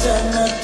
send